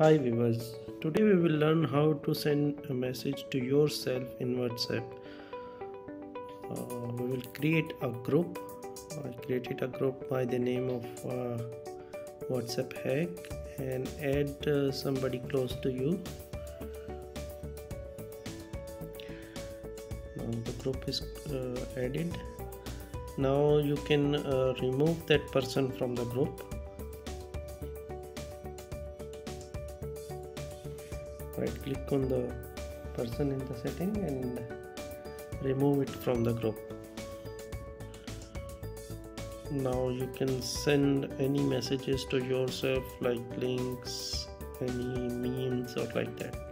Hi viewers, today we will learn how to send a message to yourself in WhatsApp. Uh, we will create a group. I created a group by the name of uh, WhatsApp hack and add uh, somebody close to you. Now the group is uh, added. Now you can uh, remove that person from the group right click on the person in the setting and remove it from the group. Now you can send any messages to yourself like links any memes or like that